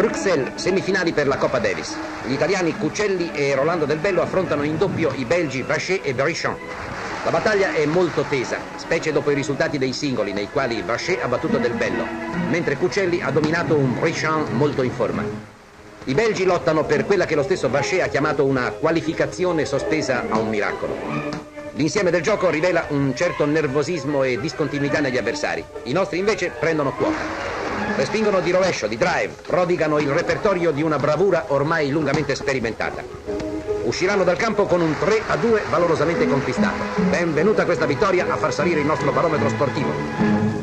Bruxelles, semifinali per la Coppa Davis. Gli italiani Cuccelli e Rolando Del Bello affrontano in doppio i belgi Vacher e Brichon. La battaglia è molto tesa, specie dopo i risultati dei singoli nei quali Vacher ha battuto Del Bello, mentre Cuccelli ha dominato un Brichon molto in forma. I belgi lottano per quella che lo stesso Vacher ha chiamato una qualificazione sospesa a un miracolo. L'insieme del gioco rivela un certo nervosismo e discontinuità negli avversari. I nostri invece prendono quota. Respingono di rovescio, di drive, prodigano il repertorio di una bravura ormai lungamente sperimentata. Usciranno dal campo con un 3 a 2 valorosamente conquistato. Benvenuta questa vittoria a far salire il nostro barometro sportivo.